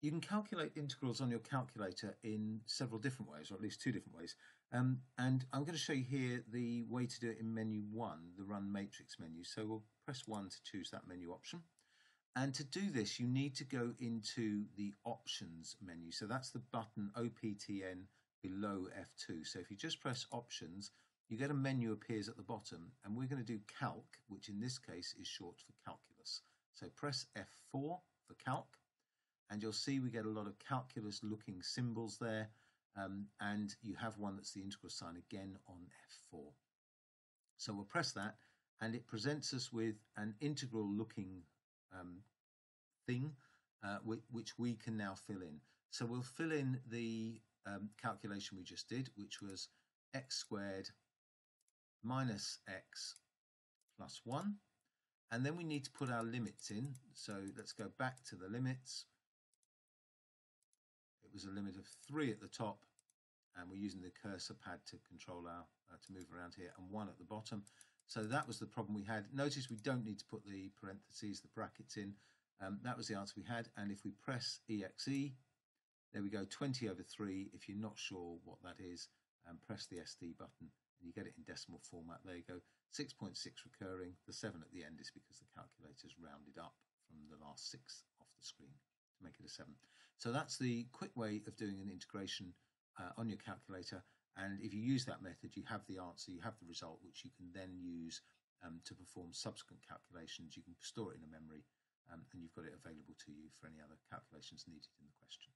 You can calculate integrals on your calculator in several different ways, or at least two different ways. Um, and I'm going to show you here the way to do it in menu 1, the Run Matrix menu. So we'll press 1 to choose that menu option. And to do this, you need to go into the Options menu. So that's the button OPTN below F2. So if you just press Options, you get a menu appears at the bottom, and we're going to do Calc, which in this case is short for Calculus. So press F4 for Calc, and you'll see we get a lot of calculus looking symbols there um, and you have one that's the integral sign again on F4. So we'll press that and it presents us with an integral looking um, thing uh, which we can now fill in. So we'll fill in the um, calculation we just did, which was x squared minus x plus 1. And then we need to put our limits in. So let's go back to the limits. Was a limit of 3 at the top and we're using the cursor pad to control our uh, to move around here and 1 at the bottom. So that was the problem we had. Notice we don't need to put the parentheses, the brackets in. Um, that was the answer we had. And if we press EXE, there we go, 20 over 3. If you're not sure what that is, um, press the SD button and you get it in decimal format. There you go, 6.6 recurring. The 7 at the end is because the calculator's rounded up from the last 6 off the screen to make it a 7. So that's the quick way of doing an integration uh, on your calculator. And if you use that method, you have the answer, you have the result, which you can then use um, to perform subsequent calculations. You can store it in a memory um, and you've got it available to you for any other calculations needed in the question.